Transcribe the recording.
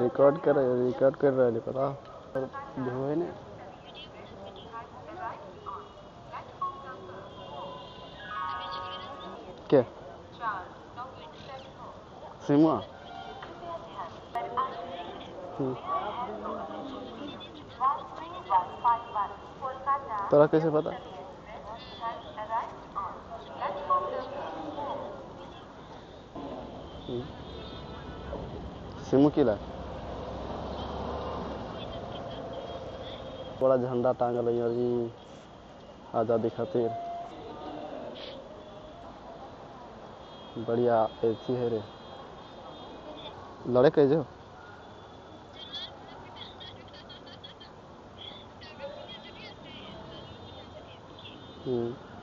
Record कर record कर रहा है पता। धोए ने। क्या? सिमुआ तोरा कैसे पता? सिमू किला बड़ा झंडा टांगल है जी, आज़ादी खातिर। बढ़िया ऐसी है रे। लड़े कैसे हो? हम्म।